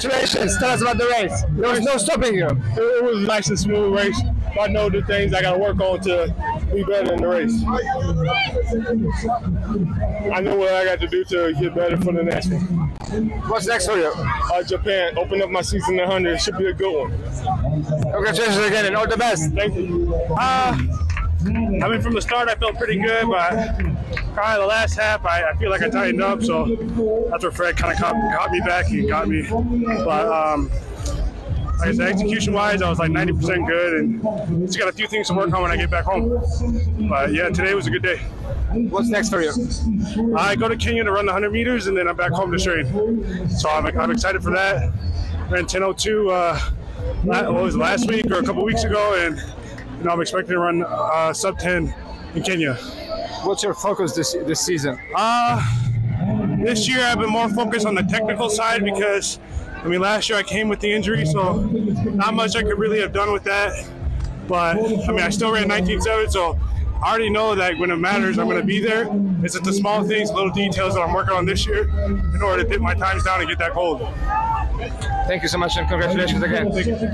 Congratulations. Tell us about the race. There was no stopping you. It, it was a nice and smooth race. I know the things I got to work on to be better in the race. I know what I got to do to get better for the next one. What's next for you? Uh, Japan, open up my season 100. It should be a good one. Congratulations again and all the best. Thank you. Uh, I mean, from the start, I felt pretty good, but probably the last half, I, I feel like I tightened up. So that's where Fred kind of caught, caught me back. He got me. But um, like I said, execution-wise, I was like 90% good, and just got a few things to work on when I get back home. But yeah, today was a good day. What's next for you? I go to Kenya to run the 100 meters, and then I'm back home to train. So I'm, I'm excited for that. Ran 10:02. Uh, what was it, last week or a couple weeks ago, and you know I'm expecting to run uh, sub 10 in Kenya. What's your focus this this season? Uh, this year I've been more focused on the technical side because, I mean, last year I came with the injury, so not much I could really have done with that. But I mean, I still ran 19.7, so I already know that when it matters, I'm going to be there. It's just the small things, little details that I'm working on this year in order to dip my times down and get that gold. Thank you so much and congratulations again.